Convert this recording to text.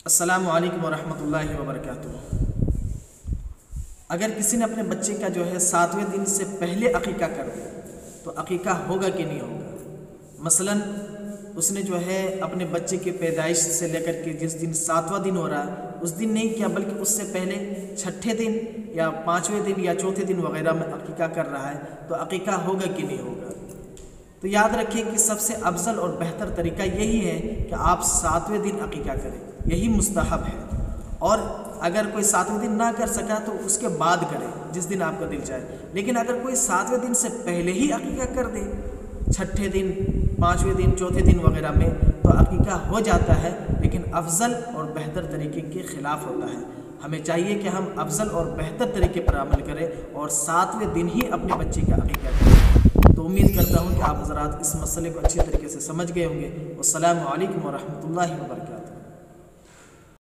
अस्सलाम वालेकुम रहमतुल्लाहि व बरकातुहू अगर किसी ने अपने बच्चे का जो है सातवें दिन से पहले अकीका कर दिया तो अकीका होगा कि नहीं होगा? मसलन, उसने जो है अपने बच्चे की पैदाइश से लेकर के जिस दिन सातवां दिन हो रहा, उस दिन नहीं किया, बल्कि उससे पहले छठे दिन या पाँचवें दिन या चौथे दिन वगैरह में अकीका कर रहा है तो अकीका होगा कि नहीं होगा? तो याद रखिए कि सबसे अफजल और बेहतर तरीका यही है कि आप सातवें दिन अकीका करें। यही मुस्तहब है। और अगर कोई सातवें दिन ना कर सका तो उसके बाद करें, जिस दिन आपका दिल चाहे। लेकिन अगर कोई सातवें दिन से पहले ही अकीका कर दे, छठे दिन, पाँचवें दिन, चौथे दिन वगैरह में तो अकीका हो जाता है, लेकिन अफजल और बेहतर तरीके के ख़िलाफ़ होता है। हमें चाहिए कि हम अफजल और बेहतर तरीके पर अमल करें और सातवें दिन ही अपने बच्चे का अकीका करें। तो उम्मीद करता हूँ कि आप हजरात इस मसले को अच्छी तरीके से समझ गए होंगे। असल वरहमल वर्का